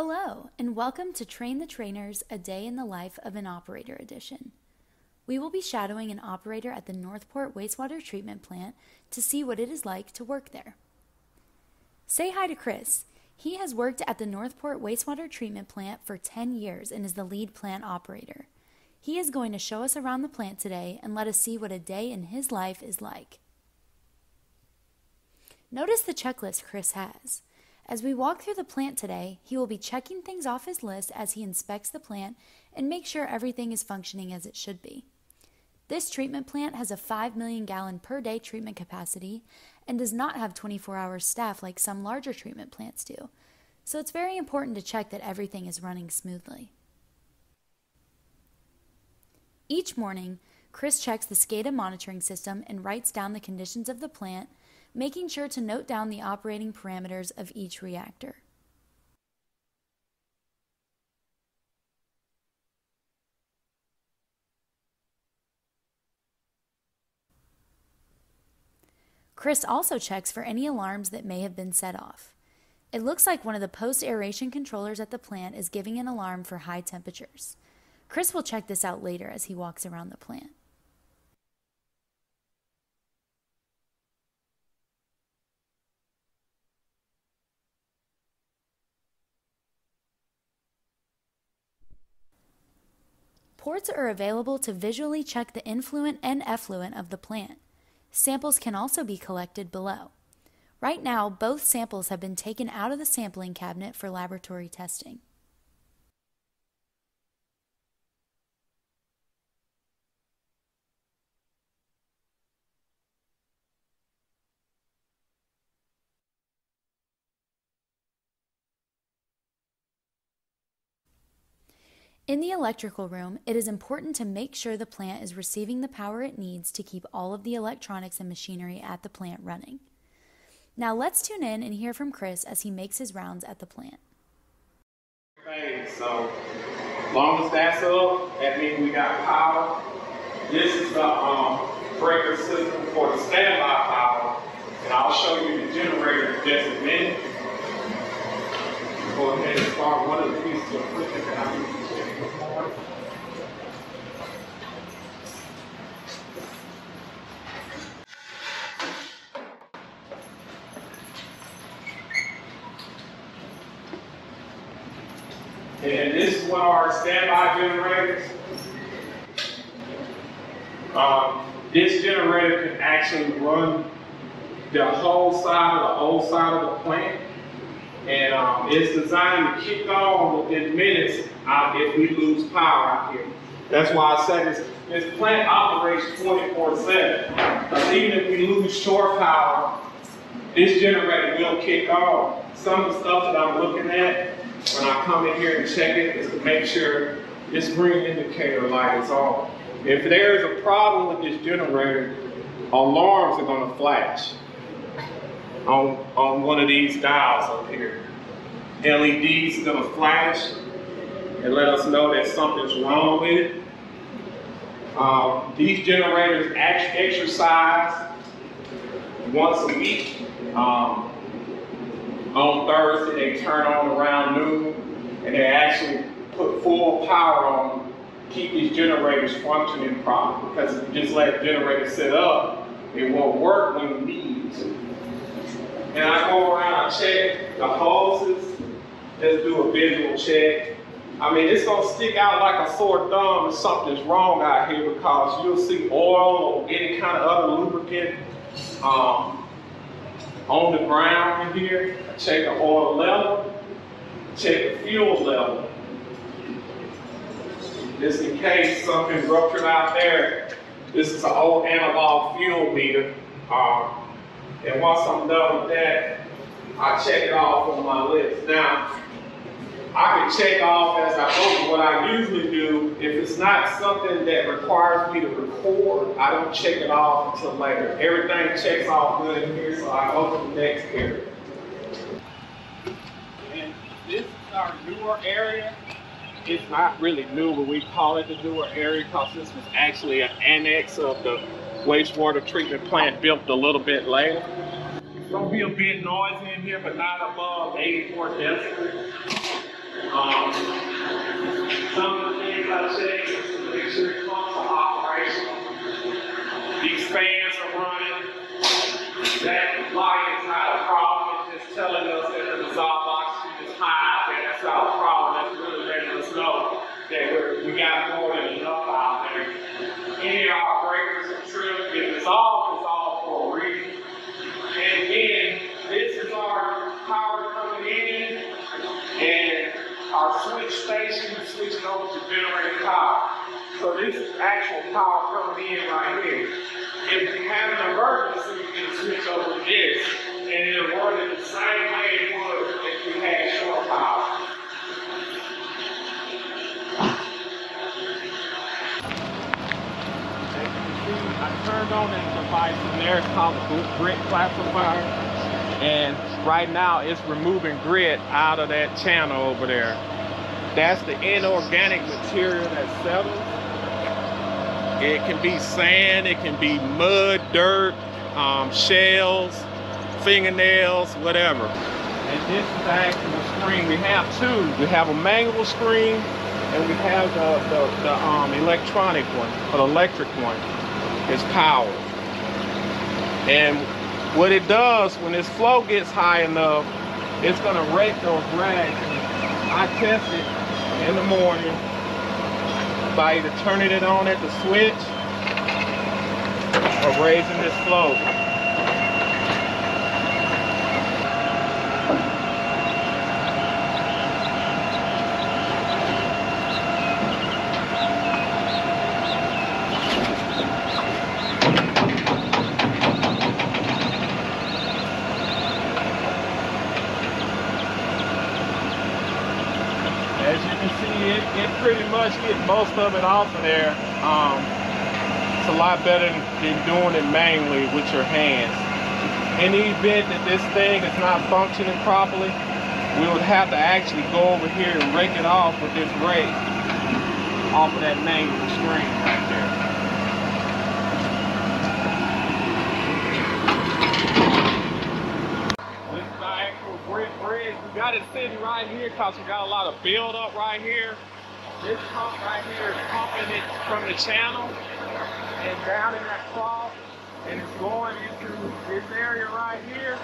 Hello, and welcome to Train the Trainers A Day in the Life of an Operator Edition. We will be shadowing an operator at the Northport Wastewater Treatment Plant to see what it is like to work there. Say hi to Chris. He has worked at the Northport Wastewater Treatment Plant for 10 years and is the lead plant operator. He is going to show us around the plant today and let us see what a day in his life is like. Notice the checklist Chris has. As we walk through the plant today, he will be checking things off his list as he inspects the plant and make sure everything is functioning as it should be. This treatment plant has a 5 million gallon per day treatment capacity and does not have 24 hour staff like some larger treatment plants do, so it's very important to check that everything is running smoothly. Each morning, Chris checks the SCADA monitoring system and writes down the conditions of the plant making sure to note down the operating parameters of each reactor. Chris also checks for any alarms that may have been set off. It looks like one of the post aeration controllers at the plant is giving an alarm for high temperatures. Chris will check this out later as he walks around the plant. Ports are available to visually check the influent and effluent of the plant. Samples can also be collected below. Right now, both samples have been taken out of the sampling cabinet for laboratory testing. In the electrical room, it is important to make sure the plant is receiving the power it needs to keep all of the electronics and machinery at the plant running. Now let's tune in and hear from Chris as he makes his rounds at the plant. So long as that's up, that means we got power. This is the um, breaker system for the standby power, and I'll show you the generator in just a minute. Go ahead and start one of the pieces of equipment that I'm And this one of our standby generators. Um, this generator can actually run the whole side of the old side of the plant. And um, it's designed to kick on within minutes if we lose power out here. That's why I said this, this plant operates 24-7. Because even if we lose shore power, this generator will kick on. Some of the stuff that I'm looking at when I come in here and check it is to make sure this green indicator light is on. If there's a problem with this generator, alarms are gonna flash on, on one of these dials up here. LEDs are gonna flash and let us know that something's wrong with it. Um, these generators exercise once a week. Um, on Thursday, they turn on around noon, and they actually put full power on, keep these generators functioning properly. Because if you just let the generator sit up, it won't work when we need to. And I go around, I check the hoses, just do a visual check. I mean, it's gonna stick out like a sore thumb if something's wrong out here because you'll see oil or any kind of other lubricant um, on the ground in here, check the oil level, check the fuel level. Just in case something ruptured out there, this is an old analog fuel meter. Uh, and once I'm done with that, I check it off on my list. Now, I can check off as I go, what I usually do, if it's not something that requires me to record, I don't check it off until later. Everything checks off good in here, so I go to the next area. And this is our newer area. It's not really new, but we call it the newer area because this was actually an annex of the wastewater treatment plant built a little bit later. It's gonna be a bit noisy in here, but not above 84 decibels. Some of the things I say is responsible operation. These fans are running. That lie is not a problem. It's just telling us that the dissolved oxygen is high. That that's not a problem. That's really letting us know that we're, we got more than enough generated power. So this is actual power coming in right here. If we have an emergency, we can switch over this, and it'll run it the same way it would if we had shore power. You I turned on that device in there. It's called the grit classifier. And right now it's removing grit out of that channel over there. That's the inorganic material that settles. It can be sand, it can be mud, dirt, um, shells, fingernails, whatever. And this is the actual screen. We have two. We have a manual screen and we have the, the, the um, electronic one, or the electric one. It's power. And what it does when this flow gets high enough, it's gonna rake those rags. I test it in the morning by either turning it on at the switch or raising this flow. As you can see, it, it pretty much get off of there. Um, it's a lot better than, doing it manually with your hands. In the event that this thing is not functioning properly, we would have to actually go over here and rake it off with this rake off of that manual screen right there. This is our actual brick bridge. We got it sitting right here because we got a lot of build up right here. This pump right here is pumping it from the channel and down in that trough and it's going into this area right here.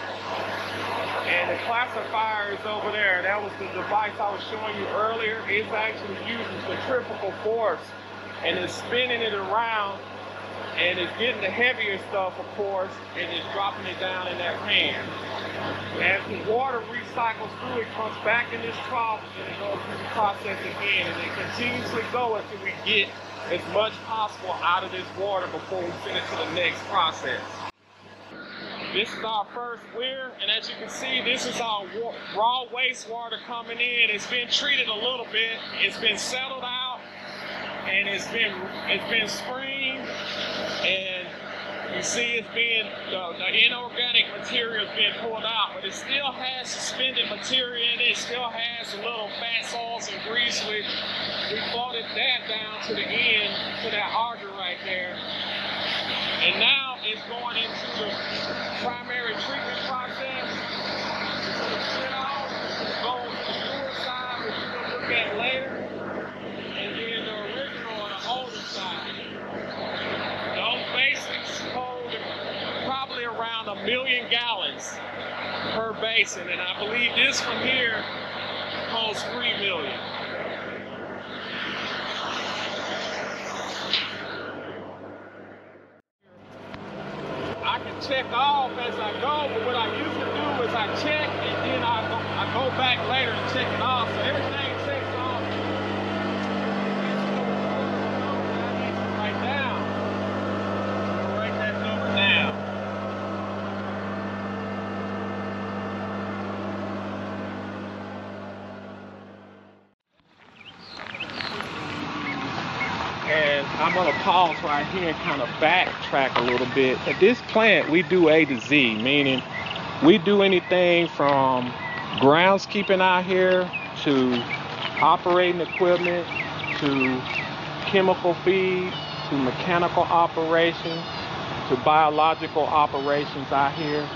And the classifier is over there. That was the device I was showing you earlier. It's actually using centrifugal force and it's spinning it around and it's getting the heavier stuff, of course, and it's dropping it down in that pan. As the water recycles through, it comes back in this trough and it goes through the process again, and it continuously goes until we get as much possible out of this water before we send it to the next process. This is our first weir, and as you can see, this is our raw wastewater coming in. It's been treated a little bit. It's been settled out, and it's been it's been screened, and you see it's being the, the inorganic material is being pulled out, but it still has suspended material in it. It still has a little fats, oils, and grease. We we floated that down to the end to that auger right there, and now it's going into the primary treatment process. It's going to spit off, go to the sewer side, which we're going to look at later, and then the original on the older side. Those basics hold probably around a million gallons basin, and I believe this from here holds three million. I can check off as I go, but what I used to do is I check and then I go, I go back later and check it off. So everything checks off. Right down. Write that number down. And I'm gonna pause right here and kind of backtrack a little bit. At this plant, we do A to Z, meaning we do anything from groundskeeping out here to operating equipment to chemical feed to mechanical operations to biological operations out here.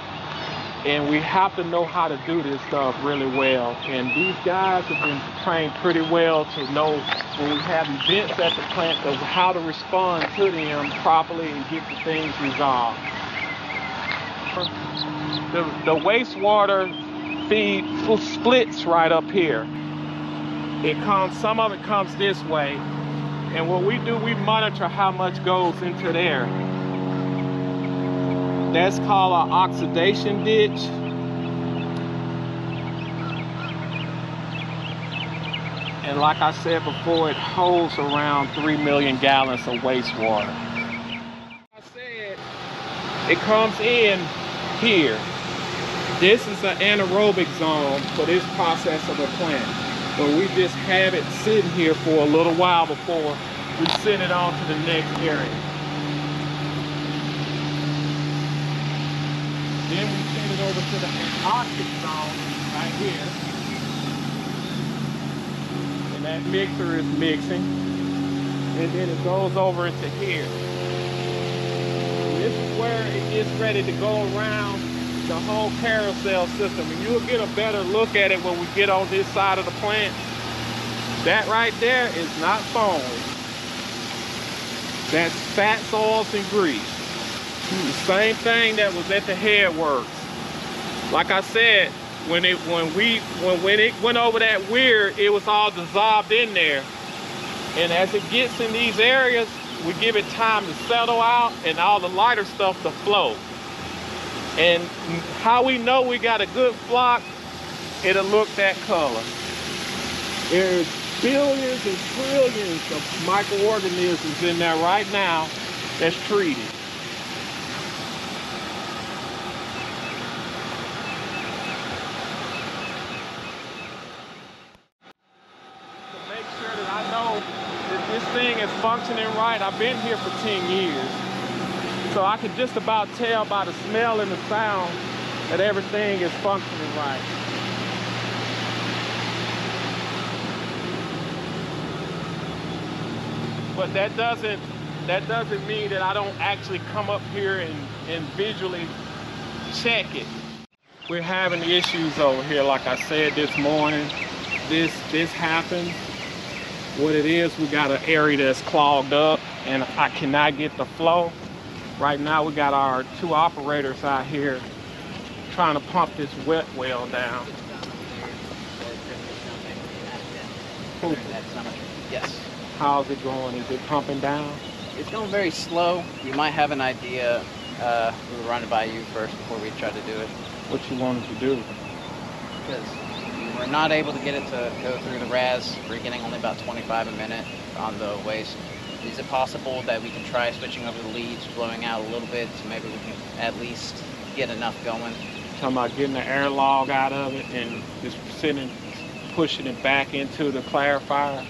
And we have to know how to do this stuff really well. And these guys have been trained pretty well to know we have events at the plant of how to respond to them properly and get the things resolved. The, the wastewater feed splits right up here. It comes, some of it comes this way. And what we do, we monitor how much goes into there. That's called an oxidation ditch. And like I said before, it holds around 3 million gallons of wastewater. I said, it comes in here. This is an anaerobic zone for this process of a plant. But we just have it sitting here for a little while before we send it on to the next area. Then we send it over to the anoxic zone right here. That mixer is mixing. And then it goes over into here. This is where it gets ready to go around the whole carousel system. And you'll get a better look at it when we get on this side of the plant. That right there is not foam. That's fat oils, and grease. The same thing that was at the head headworks. Like I said, when it when we when when it went over that weir, it was all dissolved in there. And as it gets in these areas, we give it time to settle out and all the lighter stuff to flow. And how we know we got a good floc, it'll look that color. There's billions and trillions of microorganisms in there right now that's treated. To make sure that I know that this right, I've been here for 10 years. So I can just about tell by the smell and the sound that everything is functioning right. But that doesn't that doesn't mean that I don't actually come up here and, and visually check it. We're having issues over here, like I said this morning. This this happened. What it is, we got an area that's clogged up and I cannot get the flow. Right now we got our two operators out here trying to pump this wet well down. Yes. How's it going? Is it pumping down? It's going very slow. You might have an idea. Uh, we were running by you first before we tried to do it What you wanted to do? because we're not able to get it to go through the RAS. We're getting only about 25 a minute on the waste. Is it possible that we can try switching over the leads, blowing out a little bit, so maybe we can at least get enough going? Talking about getting the air lock out of it and just sending, pushing it back into the clarifier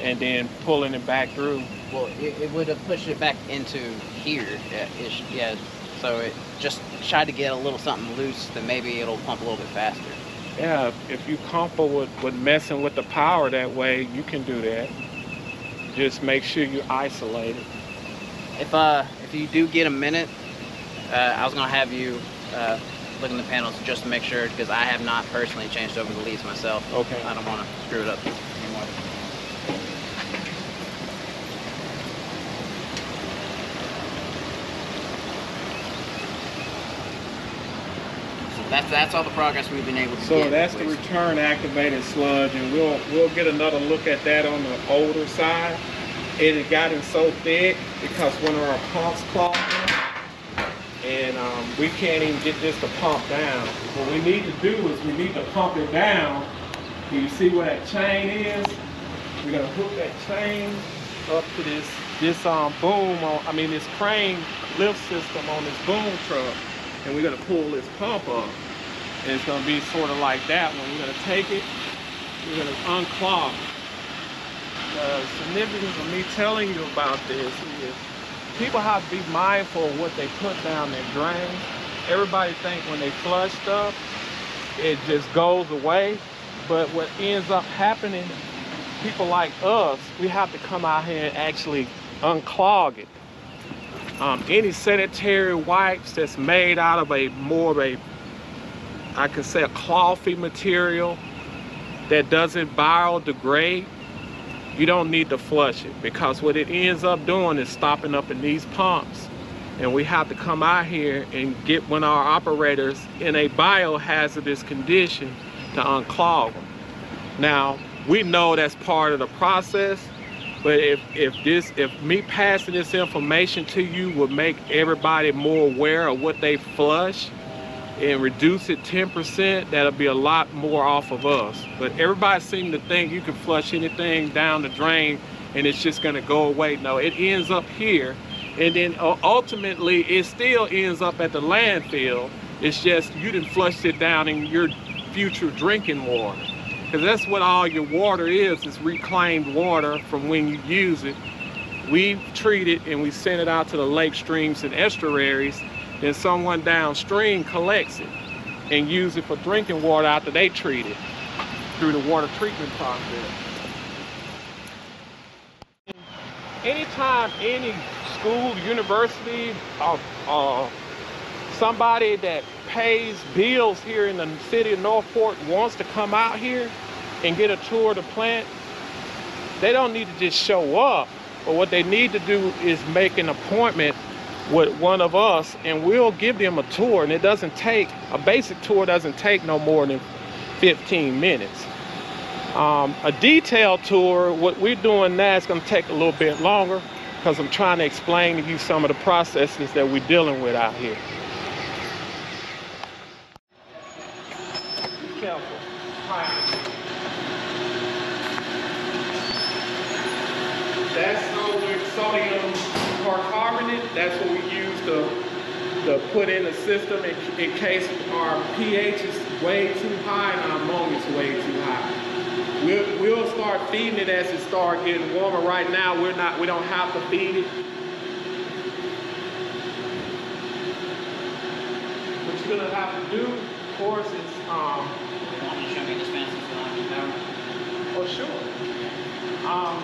and then pulling it back through. Well, it, it would have pushed it back into here. Yeah, ish, yeah. So it just tried to get a little something loose, then maybe it'll pump a little bit faster. Yeah, if you comfortable with, with messing with the power that way, you can do that. Just make sure you isolate it. If uh, if you do get a minute, uh, I was gonna have you uh, look in the panels just to make sure, because I have not personally changed over the leads myself. Okay. I don't want to screw it up anymore. That's that's all the progress we've been able to do. So get. that's the return activated sludge, and we'll we'll get another look at that on the older side. It had gotten so thick because one of our pumps clogged and um, we can't even get this to pump down. What we need to do is we need to pump it down. Do you see where that chain is? We're gonna hook that chain up to this this um boom on I mean this crane lift system on this boom truck, and we're gonna pull this pump up. And it's gonna be sort of like that one. We're gonna take it, we're gonna unclog. The significance of me telling you about this is people have to be mindful of what they put down their drain. Everybody think when they flush stuff, it just goes away. But what ends up happening, people like us, we have to come out here and actually unclog it. Um, any sanitary wipes that's made out of a more of a I can say a clothy material that doesn't biodegrade, you don't need to flush it because what it ends up doing is stopping up in these pumps. And we have to come out here and get one of our operators in a biohazardous condition to unclog them. Now, we know that's part of the process, but if, if this if me passing this information to you would make everybody more aware of what they flush, and reduce it 10%, that'll be a lot more off of us. But everybody seems to think you can flush anything down the drain and it's just gonna go away. No, it ends up here. And then uh, ultimately, it still ends up at the landfill. It's just you didn't flush it down in your future drinking water. Because that's what all your water is, is reclaimed water from when you use it. We treat it and we send it out to the lake streams and estuaries then someone downstream collects it and use it for drinking water after they treat it through the water treatment process. Anytime any school, university, uh, somebody that pays bills here in the city of Northport wants to come out here and get a tour of the plant, they don't need to just show up. But what they need to do is make an appointment with one of us and we'll give them a tour. And it doesn't take a basic tour doesn't take no more than 15 minutes. Um, a detailed tour what we're doing now is going to take a little bit longer because i'm trying to explain to you some of the processes that we're dealing with out here Be careful. That's no sodium percarbonate. That's what we use to, to put in the system in, in case our pH is way too high and our ammonia is way too high. We'll, we'll start feeding it as it starts getting warmer. Right now, we're not. We don't have to feed it. What you're gonna have to do, of course, is um. You want me to show me dispensers so I can know? Oh, sure. Um,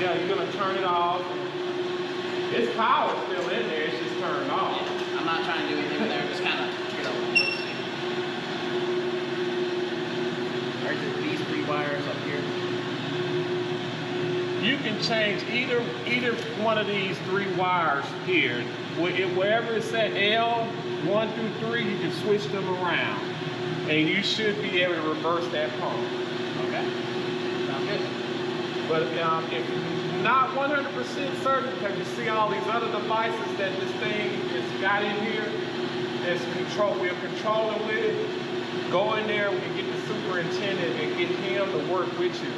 yeah, you're gonna turn it off. Its power's still in there, it's just turned off. Yeah, I'm not trying to do anything there, just kind of get a look. Are there these three wires up here? You can change either either one of these three wires here. Wherever it's at L, one through three, you can switch them around. And you should be able to reverse that pump. But um, if not 100% certain, because you see all these other devices that this thing has got in here, that's control, we're controlling with it, go in there, we can get the superintendent and get him to work with you.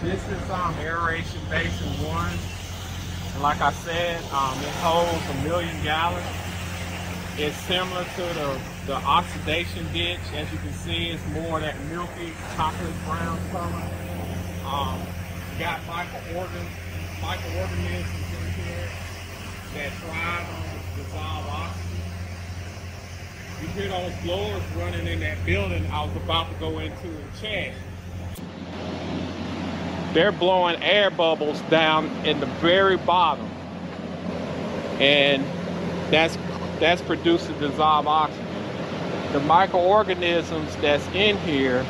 This is um, aeration basin one. And like I said, um, it holds a million gallons. It's similar to the, the oxidation ditch. As you can see, is more that milky chocolate brown color. Um, got microorgan, microorganisms in here that thrive on dissolved oxygen. You hear those blowers running in that building I was about to go into and check. They're blowing air bubbles down in the very bottom. And that's that's producing dissolved oxygen. The microorganisms that's in here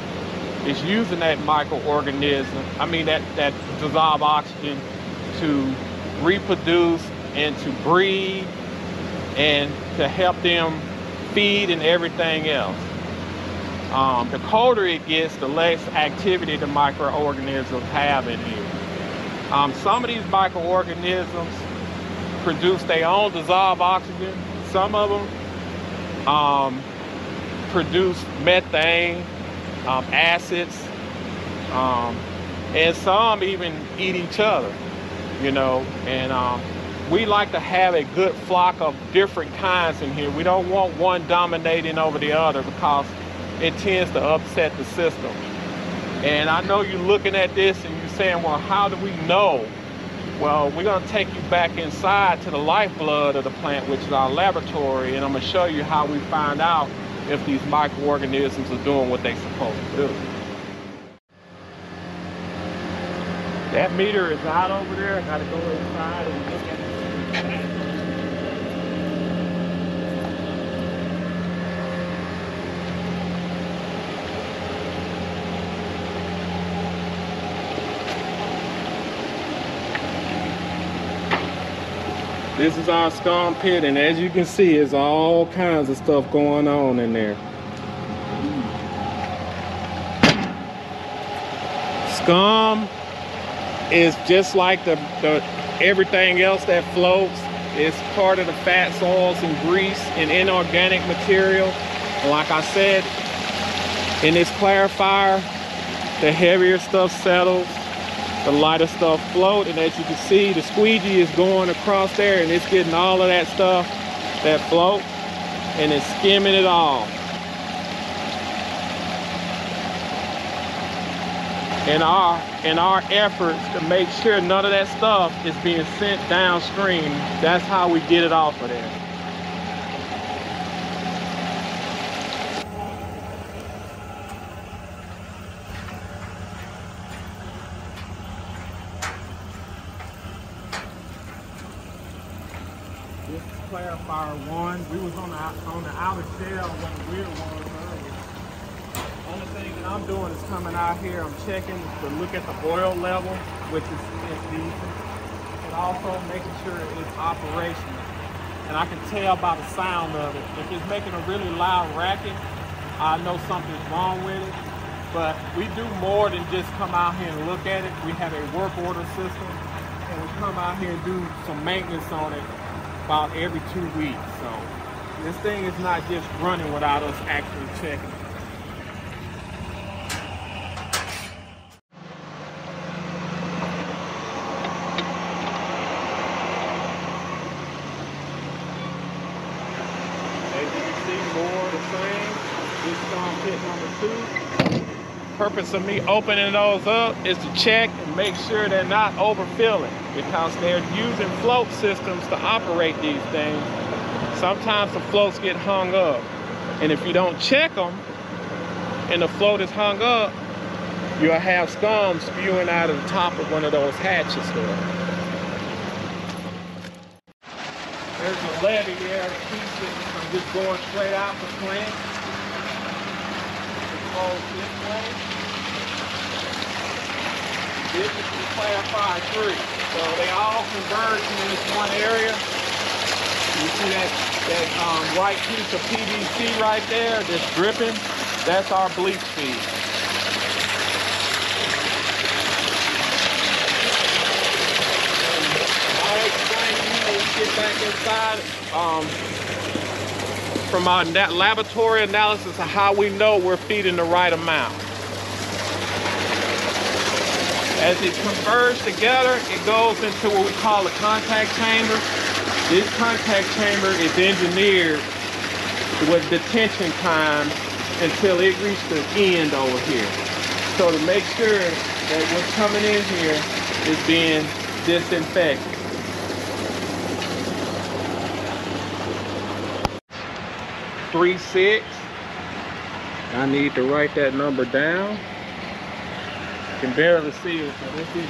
is using that microorganism, I mean that, that dissolved oxygen to reproduce and to breathe and to help them feed and everything else. Um, the colder it gets, the less activity the microorganisms have in here. Um, some of these microorganisms produce their own dissolved oxygen. Some of them um, produce methane, um, acids, um, and some even eat each other, you know. And um, we like to have a good floc of different kinds in here. We don't want one dominating over the other because it tends to upset the system. And I know you're looking at this and you're saying, well, how do we know? Well, we're going to take you back inside to the lifeblood of the plant, which is our laboratory, and I'm going to show you how we find out if these microorganisms are doing what they're supposed to do. That meter is out over there. I got to go inside and look at This is our scum pit, and as you can see, it's all kinds of stuff going on in there. Scum is just like the, the everything else that floats. It's part of the fats, oils, and grease and inorganic material. Like I said, in this clarifier, the heavier stuff settles, the lighter stuff float, and as you can see, the squeegee is going across there and it's getting all of that stuff that float and it's skimming it all. in our in our efforts to make sure none of that stuff is being sent downstream that's how we get it off of there clarifier one we was on the on the outer shell when weir was earlier only thing that I'm doing is coming out here, I'm checking to look at the oil level, which is, is decent, and also making sure it's operational. And I can tell by the sound of it. If it's making a really loud racket, I know something's wrong with it. But we do more than just come out here and look at it. We have a work order system, and we come out here and do some maintenance on it about every two weeks. So this thing is not just running without us actually checking it. Purpose of me opening those up is to check and make sure they're not overfilling because they're using float systems to operate these things. Sometimes the floats get hung up. And if you don't check them and the float is hung up, you'll have scum spewing out of the top of one of those hatches there. There's a levee there from just going straight out the plant. It this way. This is the clarifier three. So they all converge in this one area. You see that, that um, white piece of PVC right there that's dripping? That's our bleach feed. I'll explain when we get back inside um, from our laboratory analysis of how we know we're feeding the right amount. As it converges together, it goes into what we call a contact chamber. This contact chamber is engineered with detention time until it reaches the end over here. So to make sure that what's coming in here is being disinfected. Three six. I need to write that number down. Can barely see it, so this is.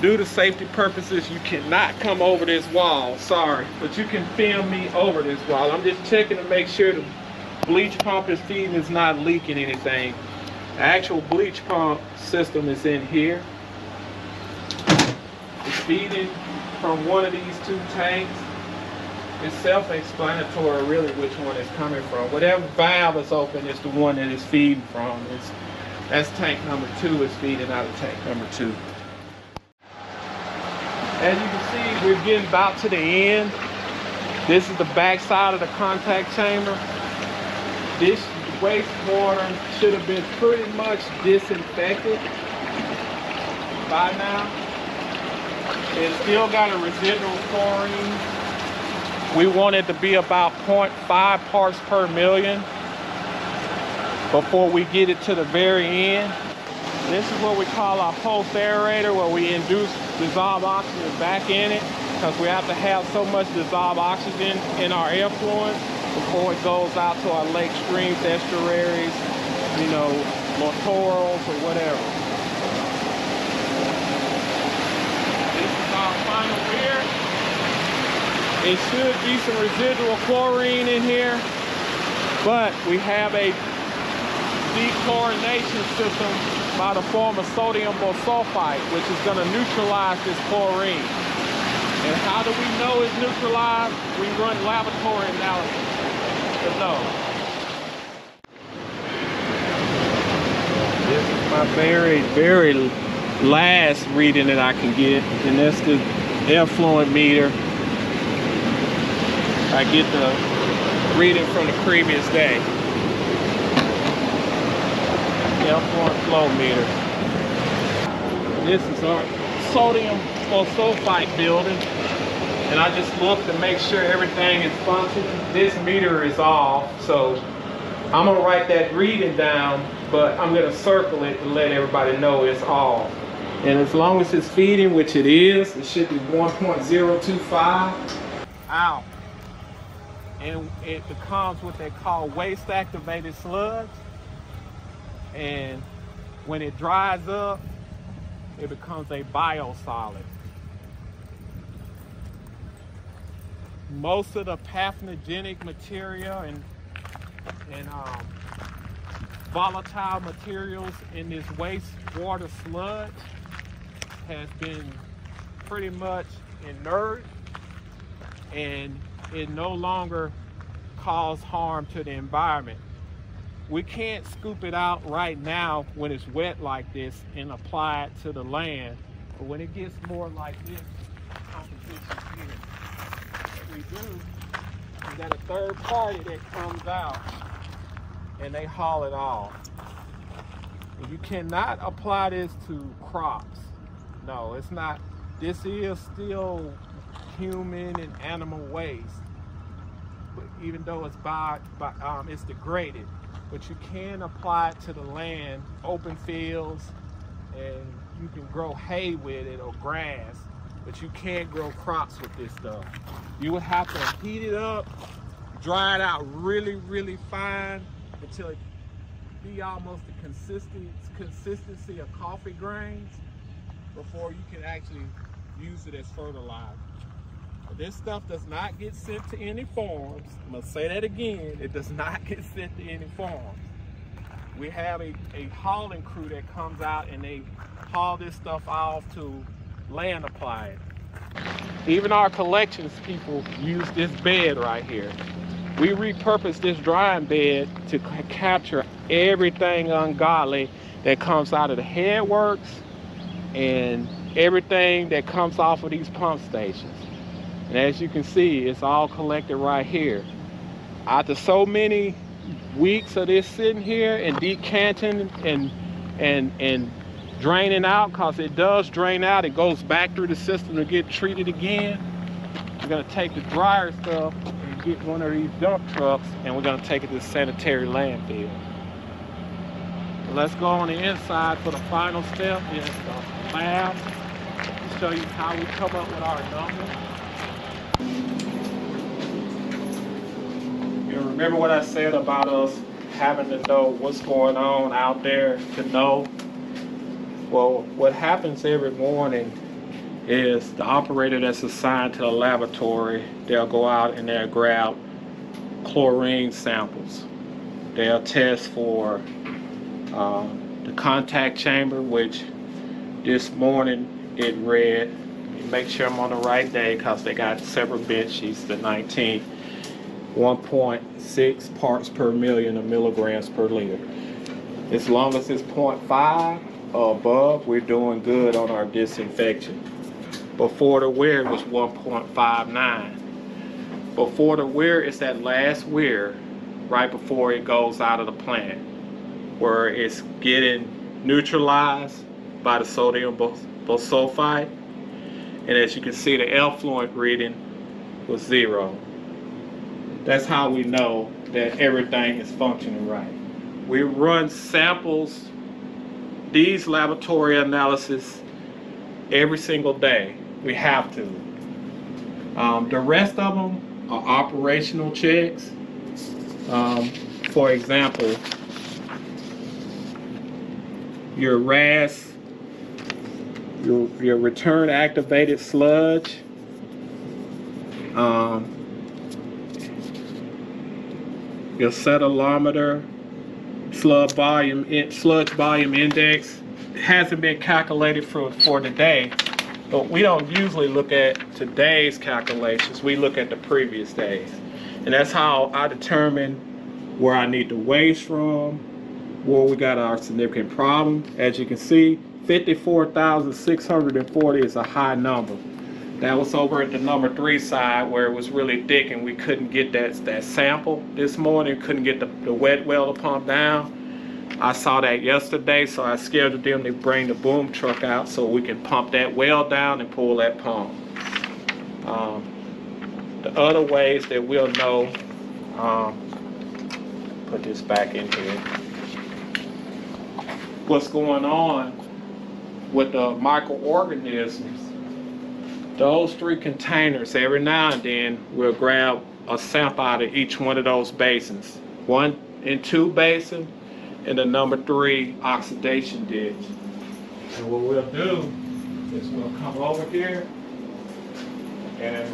Due to safety purposes, you cannot come over this wall. Sorry, but you can film me over this wall. I'm just checking to make sure the bleach pump is feeding is not leaking anything. The actual bleach pump system is in here. It's feeding from one of these two tanks. It's self-explanatory really which one is coming from. Whatever valve is open is the one that is feeding from. It's, that's tank number two is feeding out of tank number two. As you can see, we're getting about to the end. This is the back side of the contact chamber. This wastewater should have been pretty much disinfected by now. It's still got a residual chlorine. We want it to be about 0.5 parts per million before we get it to the very end. This is what we call our post aerator, where we induce dissolved oxygen back in it, because we have to have so much dissolved oxygen in our effluent before it goes out to our lake streams, estuaries, you know, littorals or whatever. This is our final weir. It should be some residual chlorine in here, but we have a dechlorination system by the form of sodium bisulfite, which is going to neutralize this chlorine. And how do we know it's neutralized? We run laboratory analysis to know. This is my very, very last reading that I can get, and that's the effluent meter. I get the reading from the previous day. Effluent flow meter. This is our sodium sulfite building. And I just look to make sure everything is functioning. This meter is off, so I'm gonna write that reading down, but I'm gonna circle it to let everybody know it's off. And as long as it's feeding, which it is, it should be 1.025 out. And it becomes what they call waste activated sludge. And when it dries up, it becomes a biosolid. Most of the pathogenic material and, and um, volatile materials in this wastewater sludge has been pretty much inert and it no longer cause harm to the environment. We can't scoop it out right now when it's wet like this and apply it to the land. But when it gets more like this composition here, what we do, we got a third party that comes out and they haul it off. And you cannot apply this to crops. No, it's not. This is still human and animal waste. Even though it's by, by um, it's degraded, but you can apply it to the land, open fields, and you can grow hay with it or grass, but you can't grow crops with this stuff. You would have to heat it up, dry it out really, really fine until it be almost the consistent consistency of coffee grains before you can actually use it as fertilizer. This stuff does not get sent to any farms. I'm gonna say that again. It does not get sent to any farms. We have a, a hauling crew that comes out and they haul this stuff off to land apply it. Even our collections people use this bed right here. We repurpose this drying bed to capture everything ungodly that comes out of the headworks and everything that comes off of these pump stations. And as you can see, it's all collected right here. After so many weeks of this sitting here and decanting and and and draining out, because it does drain out, it goes back through the system to get treated again. We're gonna take the dryer stuff and get one of these dump trucks and we're gonna take it to the sanitary landfill. Let's go on the inside for the final step is the lab. Show you how we come up with our numbers. You remember what I said about us having to know what's going on out there to know? Well, what happens every morning is the operator that's assigned to the laboratory, they'll go out and they'll grab chlorine samples. They'll test for uh, the contact chamber, which this morning it read, make sure I'm on the right day because they got several bed the 19th, 1.6 parts per million of milligrams per liter. As long as it's 0.5 or above, we're doing good on our disinfection. Before the weir was 1.59. Before the weir is that last weir right before it goes out of the plant where it's getting neutralized by the sodium sulfite. And as you can see, the effluent reading was zero. That's how we know that everything is functioning right. We run samples, these laboratory analysis every single day. We have to. Um, the rest of them are operational checks. Um, for example, your RAS, your, your return activated sludge, um, your settleometer, sludge volume, sludge volume index hasn't been calculated for, for today, but we don't usually look at today's calculations. We look at the previous days. And that's how I determine where I need to waste from, where we got our significant problem. As you can see, 54,640 is a high number. That was over at the number three side where it was really thick and we couldn't get that, that sample this morning, couldn't get the, the wet well to pump down. I saw that yesterday, so I scheduled them to bring the boom truck out so we can pump that well down and pull that pump. Um, the other ways that we'll know, um, put this back in here, what's going on with the microorganisms. Those three containers, every now and then, we'll grab a sample out of each one of those basins. One and two basin, and the number three oxidation ditch. And what we'll do is we'll come over here and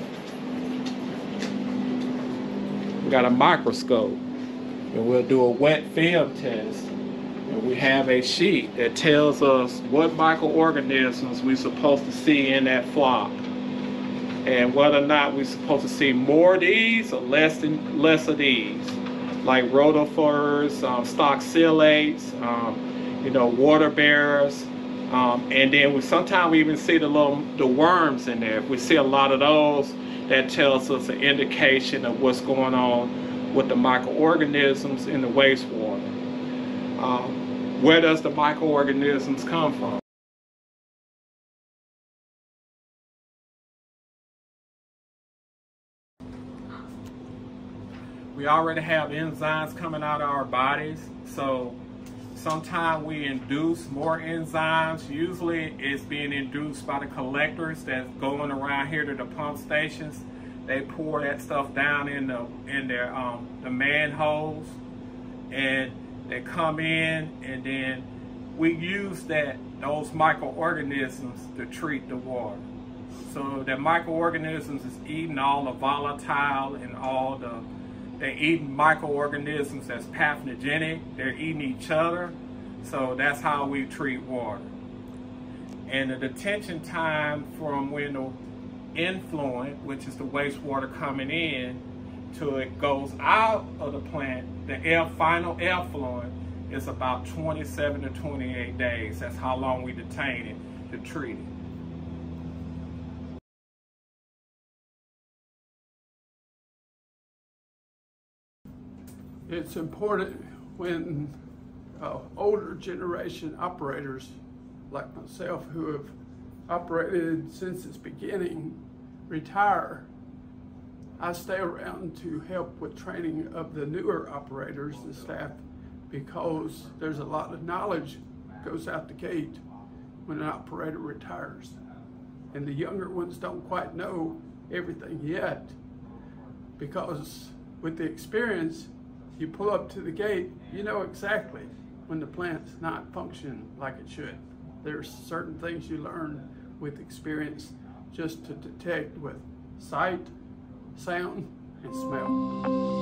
we got a microscope and we'll do a wet film test. And we have a sheet that tells us what microorganisms we're supposed to see in that floc. And whether or not we're supposed to see more of these or less than less of these. Like rotifers, um, stalked ciliates, um, you know, water bearers. Um, and then we sometimes we even see the little the worms in there. If we see a lot of those, that tells us an indication of what's going on with the microorganisms in the wastewater. Um, where does the microorganisms come from? Already have enzymes coming out of our bodies, so sometimes we induce more enzymes. Usually it's being induced by the collectors that's going around here to the pump stations. They pour that stuff down in the in their um, the manholes and they come in and then we use that those microorganisms to treat the water. So the microorganisms is eating all the volatile and all the they're eating microorganisms that's pathogenic. They're eating each other. So that's how we treat water. And the detention time from when the influent, which is the wastewater coming in, till it goes out of the plant, the air, final effluent is about 27 to 28 days. That's how long we detain it to treat it. It's important when uh, older generation operators like myself who have operated since its beginning retire I stay around to help with training of the newer operators, the staff, because there's a lot of knowledge goes out the gate when an operator retires. And the younger ones don't quite know everything yet because with the experience, you pull up to the gate, you know exactly when the plant's not functioning like it should. There's certain things you learn with experience just to detect with sight, sound, and smell.